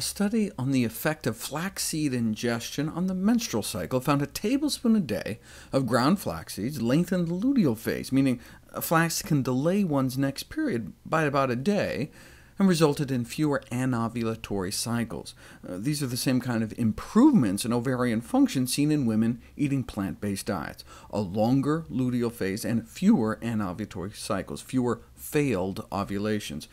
A study on the effect of flaxseed ingestion on the menstrual cycle found a tablespoon a day of ground flax seeds lengthened the luteal phase, meaning flax can delay one's next period by about a day, and resulted in fewer anovulatory cycles. Uh, these are the same kind of improvements in ovarian function seen in women eating plant-based diets, a longer luteal phase and fewer anovulatory cycles, fewer failed ovulations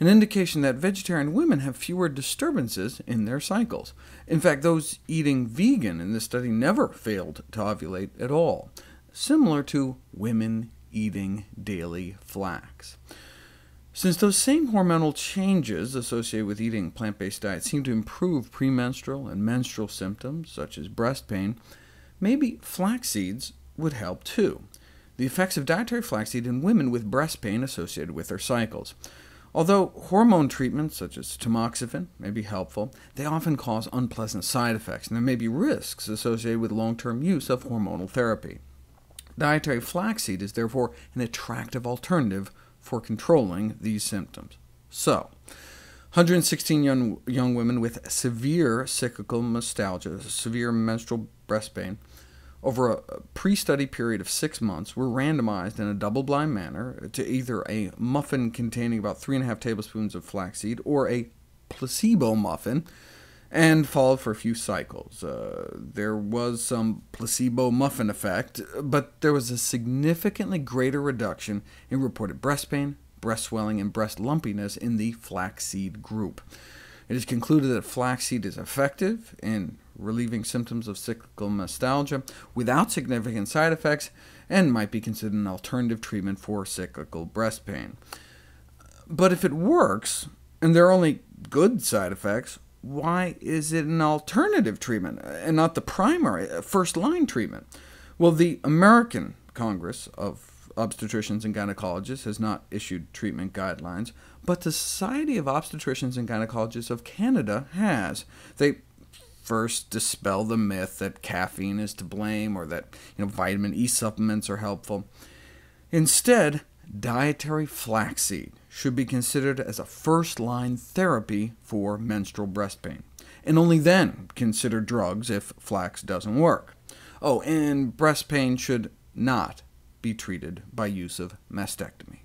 an indication that vegetarian women have fewer disturbances in their cycles. In fact, those eating vegan in this study never failed to ovulate at all, similar to women eating daily flax. Since those same hormonal changes associated with eating plant-based diets seem to improve premenstrual and menstrual symptoms, such as breast pain, maybe flax seeds would help too. The effects of dietary flaxseed in women with breast pain associated with their cycles. Although hormone treatments, such as tamoxifen, may be helpful, they often cause unpleasant side effects, and there may be risks associated with long-term use of hormonal therapy. Dietary flaxseed is therefore an attractive alternative for controlling these symptoms. So, 116 young, young women with severe cyclical mastalgia, severe menstrual breast pain, over a pre-study period of six months, were randomized in a double-blind manner to either a muffin containing about 3.5 tablespoons of flaxseed or a placebo muffin, and followed for a few cycles. Uh, there was some placebo muffin effect, but there was a significantly greater reduction in reported breast pain, breast swelling, and breast lumpiness in the flaxseed group. It is concluded that flaxseed is effective in relieving symptoms of cyclical mastalgia without significant side effects, and might be considered an alternative treatment for cyclical breast pain. But if it works, and there are only good side effects, why is it an alternative treatment, and not the primary, uh, first-line treatment? Well, the American Congress of Obstetricians and Gynecologists has not issued treatment guidelines, but the Society of Obstetricians and Gynecologists of Canada has. They first dispel the myth that caffeine is to blame, or that you know, vitamin E supplements are helpful. Instead, dietary flaxseed should be considered as a first-line therapy for menstrual breast pain, and only then consider drugs if flax doesn't work. Oh, and breast pain should not be treated by use of mastectomy.